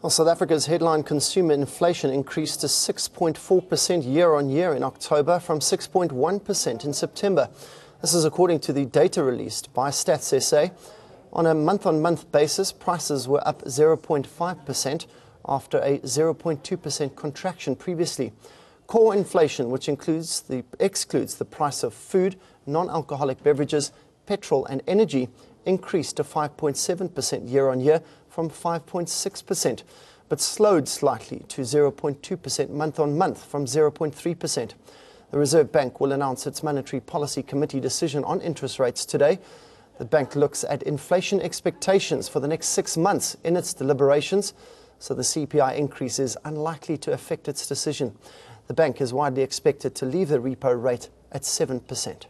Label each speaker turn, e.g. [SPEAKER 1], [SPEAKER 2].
[SPEAKER 1] Well, South Africa's headline consumer inflation increased to 6.4% year on year in October from 6.1% in September. This is according to the data released by Stats SA. On a month on month basis, prices were up 0.5% after a 0.2% contraction previously. Core inflation, which includes the, excludes the price of food, non alcoholic beverages, petrol, and energy, increased to 5.7% year on year from 5.6%, but slowed slightly to 0.2% month on month from 0.3%. The Reserve Bank will announce its Monetary Policy Committee decision on interest rates today. The bank looks at inflation expectations for the next six months in its deliberations, so the CPI increase is unlikely to affect its decision. The bank is widely expected to leave the repo rate at 7%.